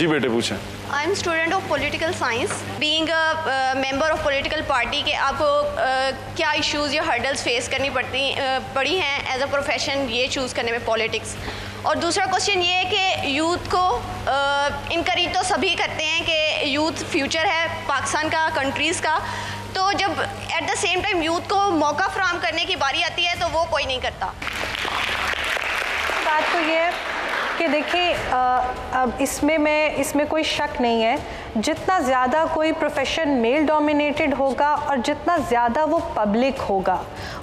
जी बेटे पूछें। I am student of political science being a member of political party के आपको uh, क्या इश्यूज़ या हर्डल्स फेस करनी पड़ती uh, पड़ी हैं एज अ प्रोफेशन ये चूज़ करने में पॉलिटिक्स और दूसरा क्वेश्चन ये है कि यूथ को इनकरेज uh, तो सभी करते हैं कि यूथ फ्यूचर है पाकिस्तान का कंट्रीज़ का। तो जब at the same time youth को मौका फ्राहम करने की बारी आती है तो वो कोई नहीं करता। बात तो ये है कि देखिए अब इसमें मैं इसमें कोई शक नहीं है। जितना ज़्यादा कोई प्रोफेशन मेल डोमिनेटेड होगा और जितना ज़्यादा वो पब्लिक होगा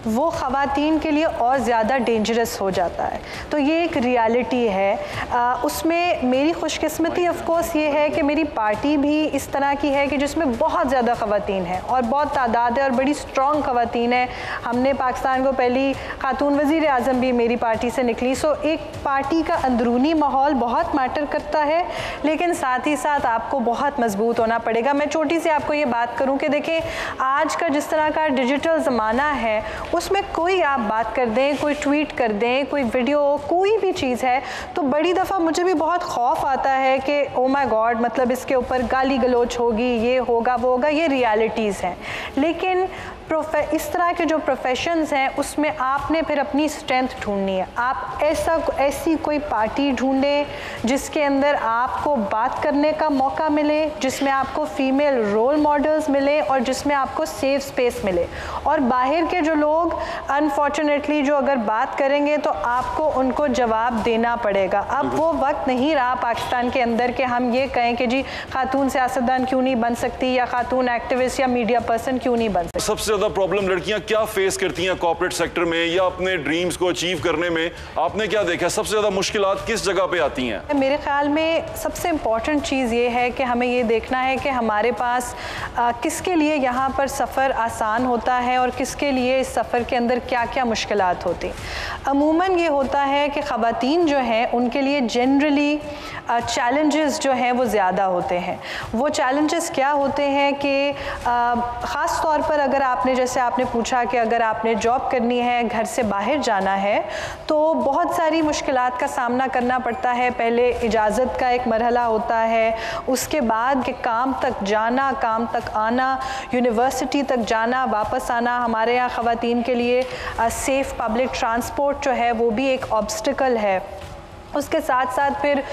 वो ख़वातीन के लिए और ज़्यादा डेंजरस हो जाता है। तो ये एक रियलिटी है। आ, उसमें मेरी खुशकस्मती ऑफ़ कोर्स ये है कि मेरी पार्टी भी इस तरह की है कि जिसमें बहुत ज़्यादा ख़वातीन हैं और बहुत तादाद है और बड़ी स्ट्रॉन्ग ख़वातीन है। हमने पाकिस्तान को पहली खातून वज़ी अजम भी मेरी पार्टी से निकली। सो एक पार्टी का अंदरूनी माहौल बहुत मैटर करता है लेकिन साथ ही साथ आपको बहुत मज़बूत होना पड़ेगा। मैं छोटी सी आपको ये बात करूँ कि देखें आज का जिस तरह का डिजिटल ज़माना है, उसमें कोई आप बात कर दें, कोई ट्वीट कर दें, कोई वीडियो, कोई भी चीज़ है तो बड़ी दफ़ा मुझे भी बहुत खौफ आता है कि ओ माय गॉड मतलब इसके ऊपर गाली गलोच होगी, ये होगा, वो होगा। ये रियलिटीज़ हैं। लेकिन इस तरह के जो प्रोफेशंस हैं उसमें आपने फिर अपनी स्ट्रेंथ ढूंढनी है। आप ऐसा ऐसी कोई पार्टी ढूंढें जिसके अंदर आपको बात करने का मौका मिले जिसमें आपको फीमेल रोल मॉडल्स मिले और जिसमें आपको सेफ़ स्पेस मिले। और बाहर के जो लोग अनफॉर्चुनेटली जो अगर बात करेंगे तो आपको उनको जवाब देना पड़ेगा। अब वो वक्त नहीं रहा पाकिस्तान के अंदर कि हम ये कहें कि जी खातून सियासतदान क्यों नहीं बन सकती या खातून एक्टिविस्ट या मीडिया पर्सन क्यों नहीं बन सकती? सबसे ज़्यादा प्रॉब्लम लड़कियाँ क्या फेस करती हैं कॉर्पोरेट सेक्टर में या अपने ड्रीम्स को अचीव करने में? आपने क्या देखा सबसे ज़्यादा मुश्किल किस जगह पे आती हैं? मेरे ख्याल में सबसे इम्पोर्टेंट चीज़ ये है कि हमें ये देखना है कि हमारे पास आ, किसके लिए यहाँ पर सफ़र आसान होता है और किसके लिए इस सफ़र के अंदर क्या क्या मुश्किल होती अमूमन ये होता है कि ख़वातीन जो हैं उनके लिए जनरली चैलेंजेस जो हैं वो ज़्यादा होते हैं। वो चैलेंजेस क्या होते हैं कि ख़ास तौर पर अगर आप आपने, जैसे आपने पूछा कि अगर आपने जॉब करनी है, घर से बाहर जाना है तो बहुत सारी मुश्किल का सामना करना पड़ता है। पहले इजाज़त का एक मरहला होता है, उसके बाद के काम तक जाना, काम तक आना यूनिवर्सिटी तक जाना, वापस आना हमारे यहाँ ख़वान के लिए सेफ़ पब्लिक ट्रांसपोर्ट जो है, वो भी एक ऑब्स्टिकल है। उसके साथ साथ फिर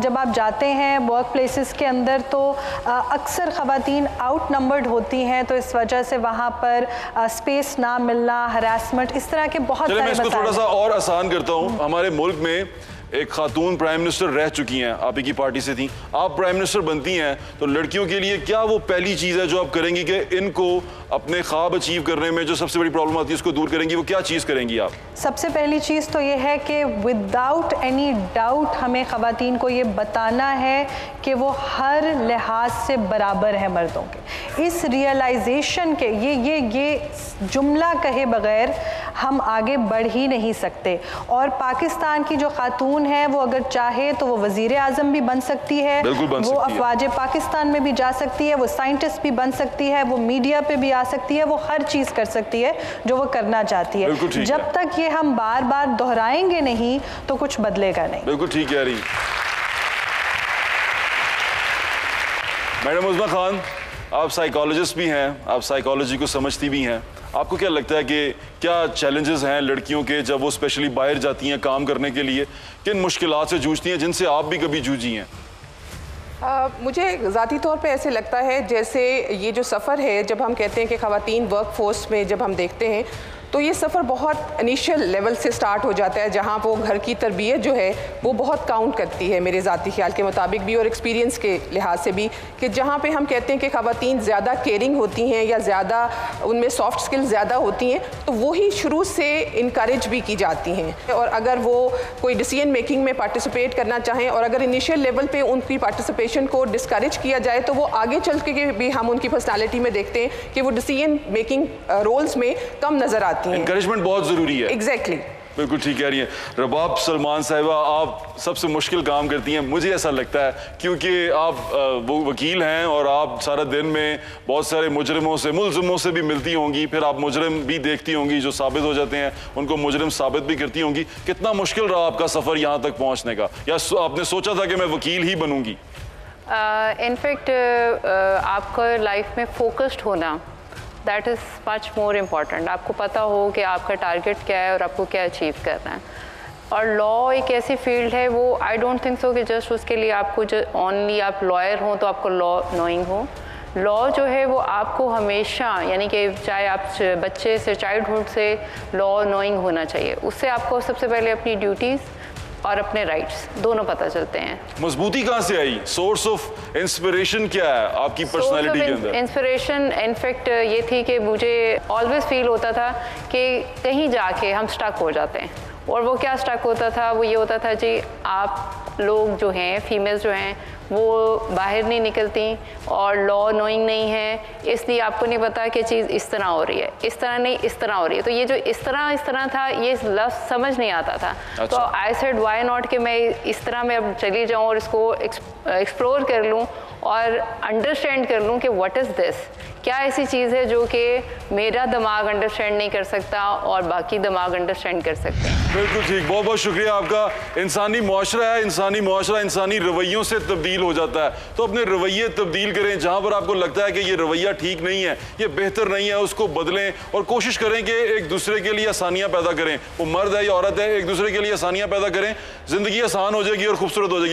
जब आप जाते हैं वर्क प्लेसेस के अंदर तो अक्सर ख़वान आउट नंबर्ड होती हैं तो इस वजह से वहाँ पर स्पेस ना मिलना हरासमेंट इस तरह के बहुत सारे मैं इसको थोड़ा सा और आसान करता हूँ। हमारे मुल्क में एक खातून प्राइम मिनिस्टर रह चुकी हैं, आप ही की पार्टी से थी। आप प्राइम मिनिस्टर बनती हैं तो लड़कियों के लिए क्या वो पहली चीज़ है जो आप करेंगी कि इनको अपने ख्वाब अचीव करने में जो सबसे बड़ी प्रॉब्लम आती है, उसको दूर करेंगी, वो क्या चीज़ करेंगी आप? सबसे पहली चीज़ तो ये है कि विदाउट एनी डाउट हमें ख़वान को ये बताना है कि वो हर लिहाज से बराबर है मर्दों के। इस रियलाइजेशन के, ये ये ये जुमला कहे बगैर हम आगे बढ़ ही नहीं सकते। और पाकिस्तान की जो खातून है वो अगर चाहे तो वो वज़ीर आज़म भी बन सकती है। बन वो अफवाज पाकिस्तान में भी जा सकती है वो साइंटिस्ट भी बन सकती है वो मीडिया पे भी आ सकती है वो हर चीज़ कर सकती है जो वो करना चाहती है। जब तक ये हम बार बार दोहराएँगे नहीं तो कुछ बदलेगा नहीं। बिल्कुल ठीक है। मैडम उजमा खान आप साइकोलॉजिस्ट भी हैं आप साइकोलॉजी को समझती भी हैं। आपको क्या लगता है कि क्या चैलेंजेस हैं लड़कियों के जब वो स्पेशली बाहर जाती हैं काम करने के लिए? किन मुश्किल से जूझती हैं जिनसे आप भी कभी जूझी हैं? आ, मुझे ज़ाती तौर पे ऐसे लगता है जैसे ये जो सफ़र है जब हम कहते हैं कि ख़वातीन वर्क फोर्स में जब हम देखते हैं तो ये सफ़र बहुत इनिशियल लेवल से स्टार्ट हो जाता है, जहाँ वो घर की तरबियत जो है, वो बहुत काउंट करती है मेरे ज़ाती ख्याल के मुताबिक भी और एक्सपीरियंस के लिहाज से भी, कि जहाँ पे हम कहते हैं कि ख़वातीन ज़्यादा केयरिंग होती हैं या ज़्यादा उनमें सॉफ्ट स्किल ज़्यादा होती हैं तो वही शुरू से इनक्रेज भी की जाती हैं। और अगर वो कोई डिसीज़न मेकिंग में पार्टिसिपेट करना चाहें और अगर इनिशियल लेवल पर उनकी पार्टिसिपेशन को डिस्करेज किया जाए तो वो आगे चल के भी हम उनकी पर्सनैलिटी में देखते हैं कि वो डिसीज़न मेकिंग रोल्स में कम नज़र आती जाती हैं। इंकरेजमेंट बहुत ज़रूरी है। Exactly exactly. बिल्कुल ठीक कह रही हैं। रबाब सलमान साहिबा आप सबसे मुश्किल काम करती हैं। मुझे ऐसा लगता है क्योंकि आप वो वकील हैं और आप सारा दिन में बहुत सारे मुजरमों से मुलजमों से भी मिलती होंगी। फिर आप मुजरम भी देखती होंगी जो साबित हो जाते हैं उनको मुजरम साबित भी करती होंगी। कितना मुश्किल रहा आपका सफ़र यहाँ तक पहुँचने का? या आपने सोचा था कि मैं वकील ही बनूँगी? इनफैक्ट आपका लाइफ में फोकस्ड होना that is much more important आपको पता हो कि आपका टारगेट क्या है और आपको क्या अचीव करना है। और लॉ एक ऐसी फ़ील्ड है, वो आई डोंट थिंक सो कि जस्ट उसके लिए आपको जो ओनली आप लॉयर हो तो आपको लॉ नोइंग हो। लॉ जो है, वो आपको हमेशा, यानी कि चाहे आप बच्चे से चाइल्डहुड से लॉ नोइंग होना चाहिए। उससे आपको सबसे पहले अपनी ड्यूटीज़ और अपने राइट्स दोनों पता चलते हैं। मजबूती कहाँ से आई? सोर्स ऑफ़ इंस्पिरेशन क्या है आपकी पर्सनालिटी के अंदर? इंस्पिरेशन इनफेक्ट ये थी कि मुझे ऑलवेज फील होता था कि कहीं जाके हम स्टक हो जाते हैं। और वो क्या स्टक होता था? वो ये होता था जी आप लोग जो हैं फीमेल्स जो हैं वो बाहर नहीं निकलती और लॉ नोइंग नहीं है। इसलिए आपको नहीं पता कि चीज़ इस तरह हो रही है। इस तरह नहीं इस तरह हो रही है। तो ये जो इस तरह इस तरह था ये लफ्ज़ समझ नहीं आता था। अच्छा। तो आई सेड वाई नॉट कि मैं इस तरह मैं अब चली जाऊँ और इसको एक्सप्लोर कर लूँ और अंडरस्टैंड कर लूँ कि व्हाट इज़ दिस क्या ऐसी चीज़ है जो कि मेरा दिमाग अंडरस्टैंड नहीं कर सकता और बाकी दिमाग अंडरस्टैंड कर सकते हैं? बिल्कुल ठीक। बहुत बहुत शुक्रिया आपका। इंसानी मुआशरा है इंसानी मुआशरा, इंसानी रवैयों से तब्दील हो जाता है। तो अपने रवैये तब्दील करें, जहाँ पर आपको लगता है कि ये रवैया ठीक नहीं है, ये बेहतर नहीं है, उसको बदलें और कोशिश करें कि एक दूसरे के लिए आसानियाँ पैदा करें। वो मर्द है या औरत है, एक दूसरे के लिए आसानियाँ पैदा करें। ज़िंदगी आसान हो जाएगी और खूबसूरत हो जाएगी।